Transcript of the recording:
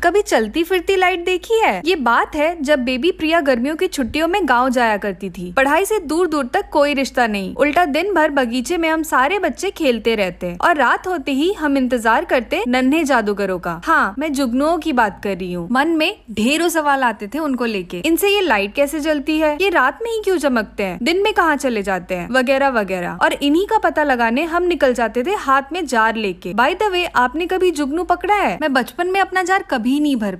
कभी चलती फिरती लाइट देखी है? ये बात है जब बेबी प्रिया गर्मियों की छुट्टियों में गाँव जाया करती थी। पढ़ाई से दूर दूर तक कोई रिश्ता नहीं। उल्टा दिन भर बगीचे में हम सारे बच्चे खेलते रहते और रात होते ही हम इंतज़ार करते नन्हे जादूगरों का। हाँ मैं जुगनुओं की बात कर रही हूँ। मन में ढेरों सवाल आते थे उनको लेके। इनसे ये लाइट कैसे जलती है? ये रात में ही क्यों चमकते हैं? दिन में कहाँ चले जाते हैं? वगैरह वगैरह। और इन्हीं का पता लगाने हम निकल जाते थे हाथ में जार लेके। बाय द वे आपने कभी जुगनू पकड़ा है? मैं बचपन में अपना जार कभी नहीं भर